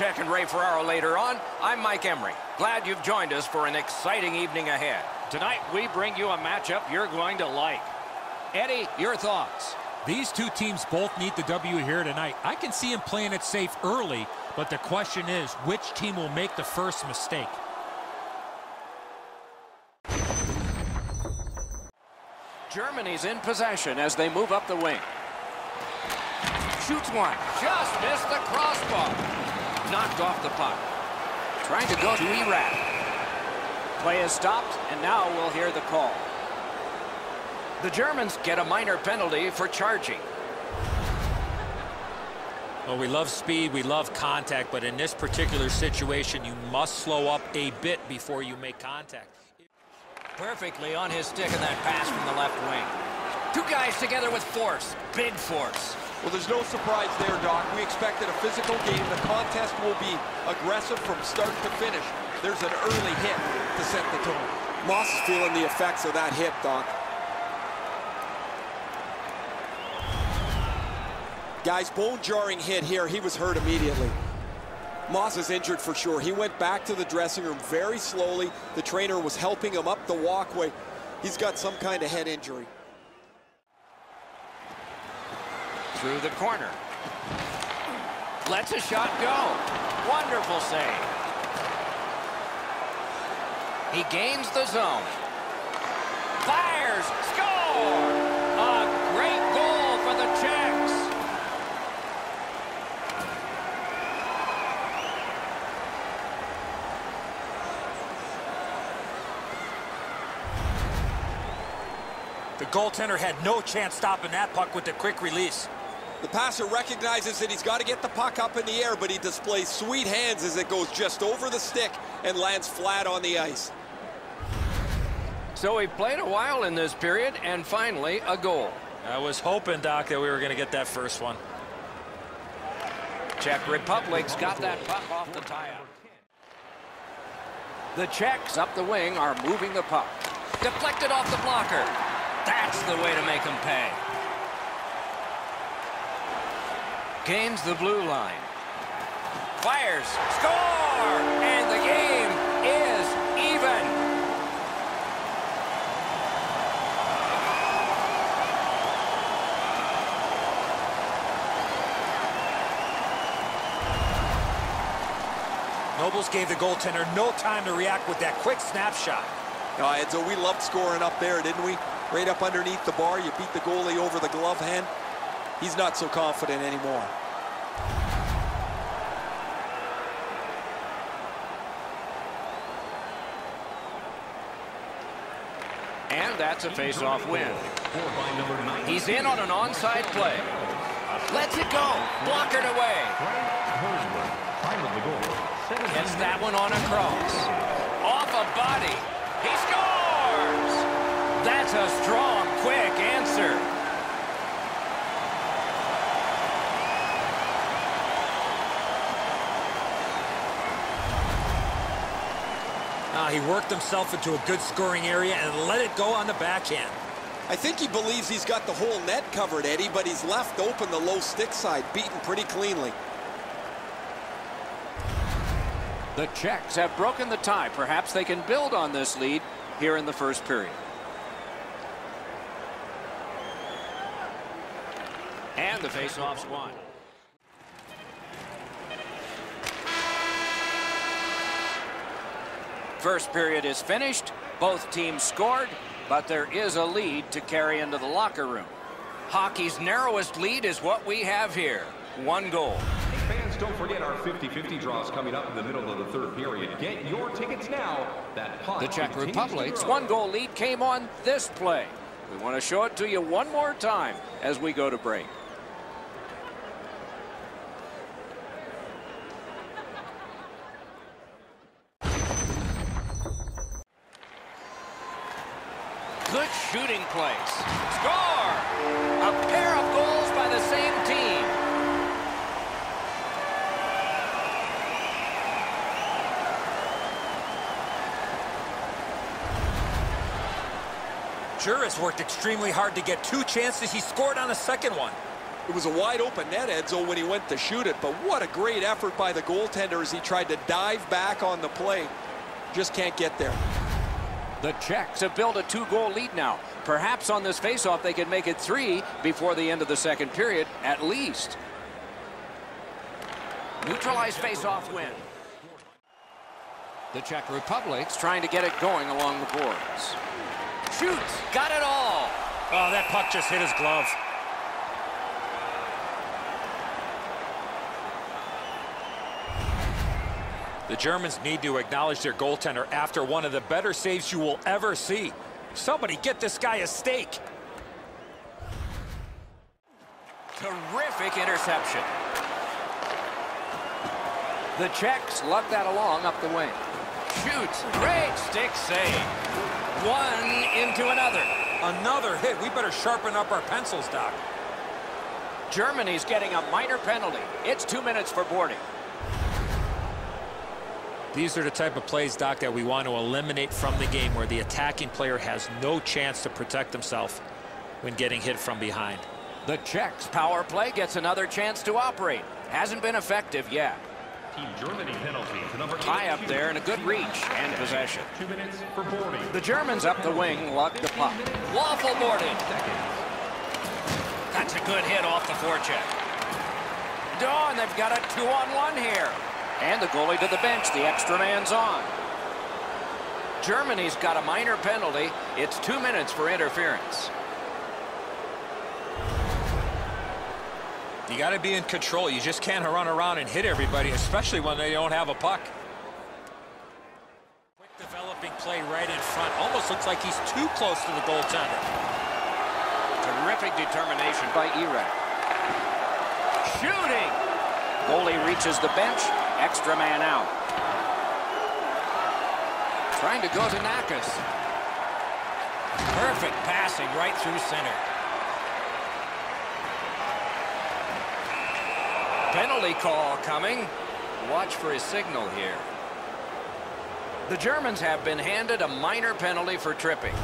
everyone. With Eddie Olczyk and Ray Ferraro later on, I'm Mike Emrick. Glad you've joined us for an exciting evening ahead. Tonight, we bring you a matchup you're going to like. Eddie, your thoughts? These two teams both need the W here tonight. I can see them playing it safe early, but the question is, which team will make the first mistake? Germany's in possession as they move up the wing. Shoots one. Just missed the crossbar. Knocked off the puck. Trying to go to Iraq. Play is stopped, and now we'll hear the call. The Germans get a minor penalty for charging. Well, we love speed, we love contact, but in this particular situation, you must slow up a bit before you make contact. Perfectly on his stick in that pass from the left wing. Two guys together with force. Big force. Well, there's no surprise there, Doc. We expected a physical game. The contest will be aggressive from start to finish. There's an early hit to set the tone. Moss is feeling the effects of that hit, Doc. Guys, bone-jarring hit here. He was hurt immediately. Moss is injured for sure. He went back to the dressing room very slowly. The trainer was helping him up the walkway. He's got some kind of head injury. Through the corner. Lets a shot go. Wonderful save. He gains the zone. Fires. Score! A great goal for the Czechs. The goaltender had no chance stopping that puck with the quick release. The passer recognizes that he's got to get the puck up in the air, but he displays sweet hands as it goes just over the stick and lands flat on the ice. So he played a while in this period, and finally a goal. I was hoping, Doc, that we were going to get that first one. Czech Republic's got that puck off the tie-up. The Czechs up the wing are moving the puck. Deflected off the blocker. That's the way to make them pay. Gains the blue line. Fires. Score! And the game is even. Nobles gave the goaltender no time to react with that quick snapshot. Uh, and so we loved scoring up there, didn't we? Right up underneath the bar, you beat the goalie over the glove hand. He's not so confident anymore. And that's a face-off win. He's in on an onside play. Let's it go. Blockered away. Gets that one on a cross. Off a body. He scores! That's a strong, quick answer. Uh, he worked himself into a good scoring area and let it go on the backhand. I think he believes he's got the whole net covered, Eddie, but he's left open the low stick side, beaten pretty cleanly. The Czechs have broken the tie. Perhaps they can build on this lead here in the first period. And the faceoff's won. First period is finished. Both teams scored, but there is a lead to carry into the locker room. Hockey's narrowest lead is what we have here. One goal. Fans, don't forget our 50-50 draws coming up in the middle of the third period. Get your tickets now. That The Czech Republic's one-goal lead came on this play. We want to show it to you one more time as we go to break. Good shooting place. Score! A pair of goals by the same team. Juris worked extremely hard to get two chances. He scored on the second one. It was a wide open net, Edzo, when he went to shoot it, but what a great effort by the goaltender as he tried to dive back on the play. Just can't get there. The Czechs have built a two-goal lead now. Perhaps on this faceoff they can make it three before the end of the second period, at least. Neutralized faceoff win. The Czech Republic's trying to get it going along the boards. Shoots, got it all. Oh, that puck just hit his glove. The Germans need to acknowledge their goaltender after one of the better saves you will ever see. Somebody get this guy a steak. Terrific interception. The Czechs lug that along up the wing. Shoots. Great stick save. One into another. Another hit. We better sharpen up our pencils, Doc. Germany's getting a minor penalty. It's two minutes for boarding. These are the type of plays, Doc, that we want to eliminate from the game where the attacking player has no chance to protect himself when getting hit from behind. The Czechs power play gets another chance to operate. Hasn't been effective yet. Team Germany penalty to number High up there and a good reach and possession. Two minutes for boarding. The Germans up the wing lug the puck. Waffle boarded. That's a good hit off the forecheck. Dawn, they've got a two-on-one here. And the goalie to the bench. The extra man's on. Germany's got a minor penalty. It's two minutes for interference. You got to be in control. You just can't run around and hit everybody, especially when they don't have a puck. Quick developing play right in front. Almost looks like he's too close to the goaltender. Terrific determination by Irek. Shooting! Goalie reaches the bench. Extra man out. Trying to go to Nakas. Perfect passing right through center. Penalty call coming. Watch for his signal here. The Germans have been handed a minor penalty for tripping.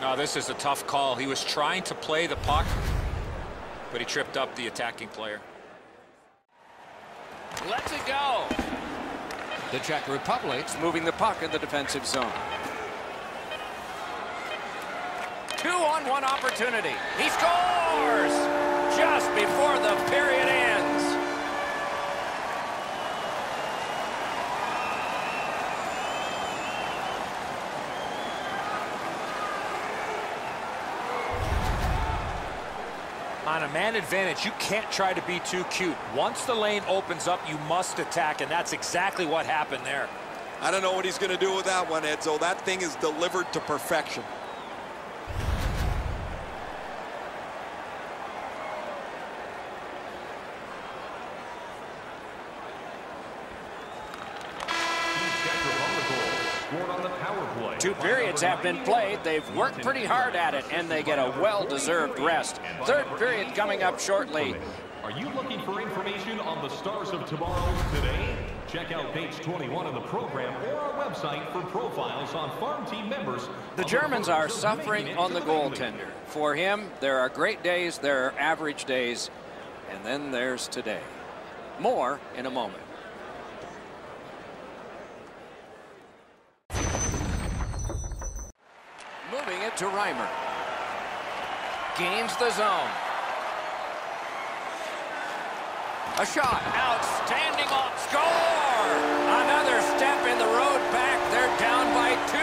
No, this is a tough call. He was trying to play the puck, but he tripped up the attacking player. Let's it go. The Czech Republic's moving the puck in the defensive zone. Two on one opportunity. He scores just before the period ends. Man advantage, you can't try to be too cute. Once the lane opens up, you must attack, and that's exactly what happened there. I don't know what he's going to do with that one, Edzo. That thing is delivered to perfection. Two periods have been played. They've worked pretty hard at it, and they get a well-deserved rest. Third period coming up shortly. Are you looking for information on the stars of tomorrow today? Check out page 21 of the program or our website for profiles on farm team members. The Germans are suffering on the goaltender. For him, there are great days, there are average days, and then there's today. More in a moment. Moving it to Reimer. Gains the zone. A shot. Outstanding off. Score! Another step in the road back. They're down by two.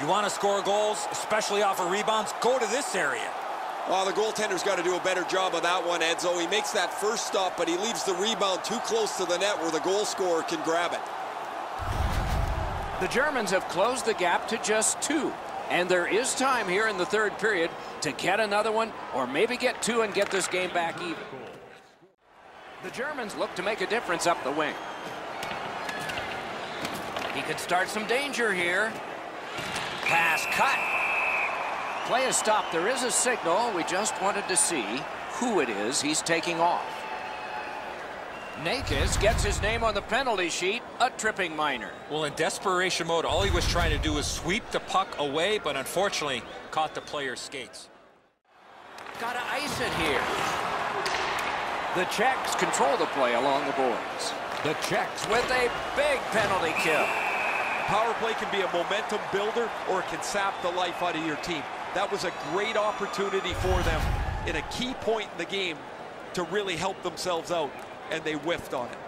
You want to score goals, especially off of rebounds, go to this area. Well, the goaltender's got to do a better job of that one, Edzo. He makes that first stop, but he leaves the rebound too close to the net where the goal scorer can grab it. The Germans have closed the gap to just two. And there is time here in the third period to get another one or maybe get two and get this game back even. The Germans look to make a difference up the wing. He could start some danger here. Pass cut. Play is stopped. There is a signal. We just wanted to see who it is he's taking off. Nakis gets his name on the penalty sheet, a tripping minor. Well, in desperation mode, all he was trying to do was sweep the puck away, but unfortunately caught the player's skates. Gotta ice it here. The Czechs control the play along the boards. The Czechs with a big penalty kill. Power play can be a momentum builder or it can sap the life out of your team. That was a great opportunity for them in a key point in the game to really help themselves out, and they whiffed on it.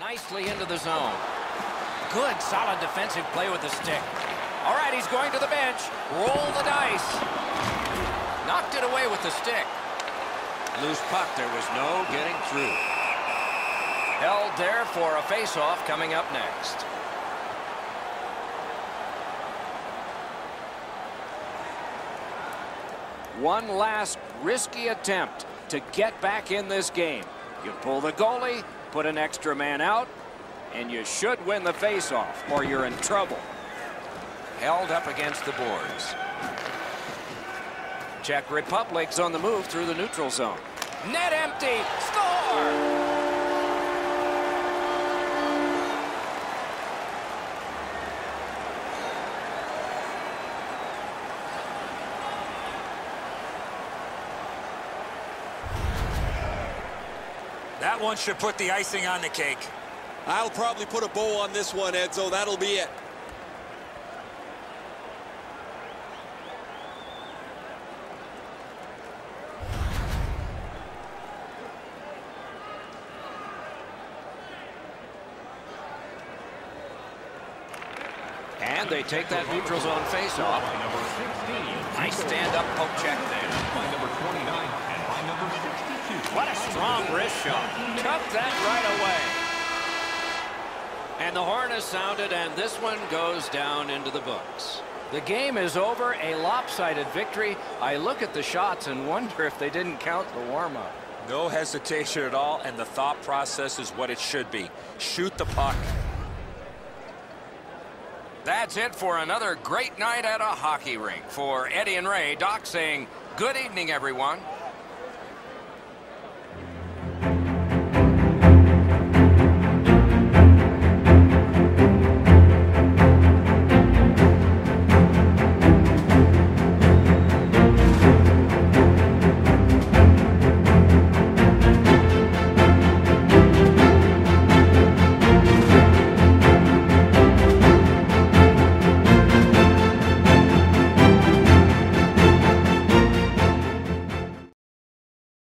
Nicely into the zone. Good, solid defensive play with the stick. All right, he's going to the bench. Roll the dice. Knocked it away with the stick. Loose puck, there was no getting through. Held there for a face-off coming up next. One last risky attempt to get back in this game. You pull the goalie, put an extra man out, and you should win the faceoff, or you're in trouble. Held up against the boards. Czech Republic's on the move through the neutral zone. Net empty. Score! That one should put the icing on the cake. I'll probably put a bow on this one, Edzo. That'll be it. And they take that neutral zone face-off. By number 16. Nice stand-up poke check there. By number 29 and by number 62. What a strong wrist shot. Took that right away. And the horn is sounded, and this one goes down into the books. The game is over, a lopsided victory. I look at the shots and wonder if they didn't count the warm-up. No hesitation at all, and the thought process is what it should be. Shoot the puck. That's it for another great night at a hockey rink. For Eddie and Ray, Doc saying good evening, everyone.